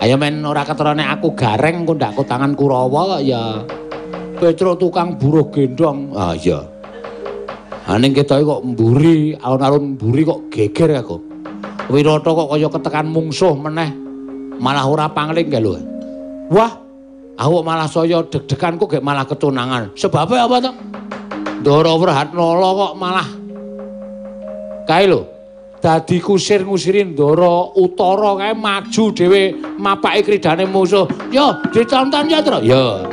Ayo men ora keterone aku gareng kok ndak aku tangan Kurawa kok ya. Petro tukang buruh gendong. Ah iya. Aning ketoke kok mburi, alun-alun mburi kok geger aku. Wirata kok kaya ketekan mungsuh meneh. Malah ora pangling lho. Wah, aku malah saya deg-deganku gek malah ketunangan. Sebabe apa to? Ndara Wrahatnala kok malah kae lho. Dadi kusir-ngusirin Ndara Utara kae maju dhewe mapake kridane musuh. Yo, ditonton ya, Tru. Yo.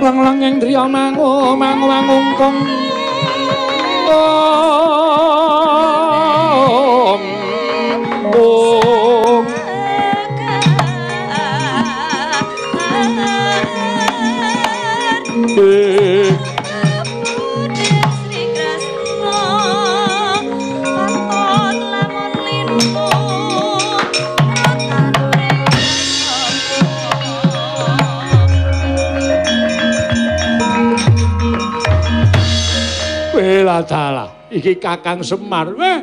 Lang-lang yang driya mangu mangu mangungkung om om dalah, iki Kakang Semar. Weh.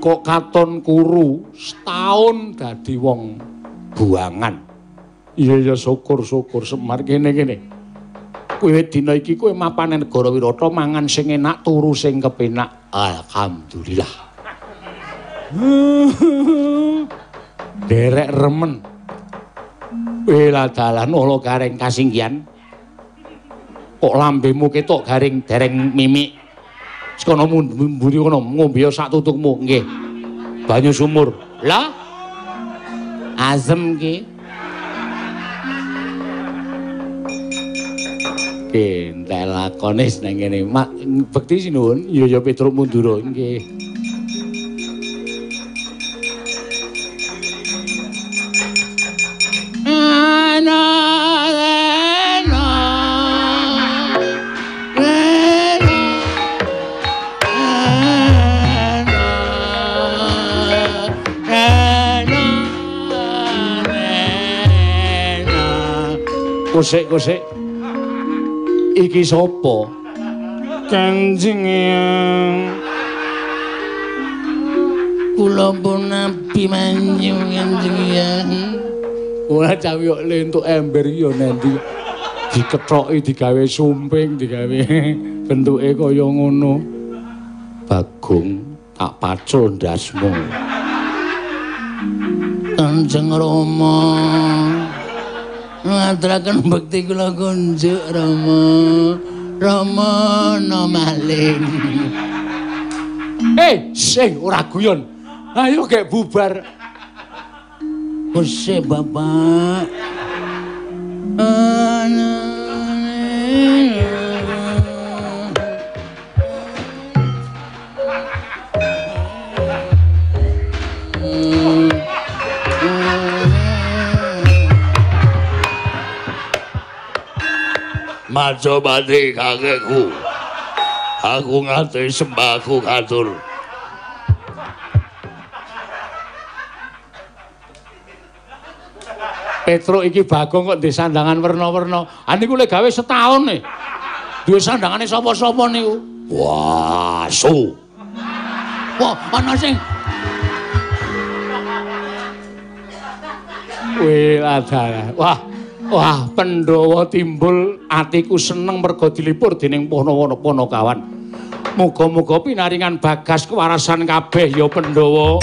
Kok katon kuru setahun dadi wong buangan. Iya ya syukur-syukur Semar kene-kene. Kowe dina iki kowe mapane negara Wirata mangan sing enak turu sing kepenak. Alhamdulillah. Derek remen. Wela dalan olo gareng kasinggian. Kok lambemu ketok garing dereng mimik. Sekono mburi kono ngombe sak tutukmu nggih. Banyu sumur. Lah azem ki. Entek lakone nang kene. Bekti sinuwun. Ya ya Petruk Mundura nggih. Kusik-kusik. Iki sapa? Kanjeng Hyang. Kula pun nabi manjing Kanjeng Hyang. Ora cawi kok lentuk ember iki ya nendi. Dikethoki digawe sumping, digawe *laughs* bentuke kaya ngono. Bagung tak pacul ndasmu. Kanjeng Rama. Ngaturaken bekti kula kunjuk Rama. Rama no maling. Eh, sing ora guyon. Ayo gek bubar. Ose Bapak. Majapati kakekku. Aku ngaturi sembahku katur. Petruk iki Bagong kok ndek sandangan werna-werna. Ah niku lek gawe setahun nih. Duwe sandangane sapa-sapa niku? Wah, su. Wah, ana sing Wih, adalah. Wah, wah, Pandhawa timbul atiku seneng merga dilipur dening Panawana kawan. Muga-muga pinaringan bagas kewarasan kabeh ya Pandhawa.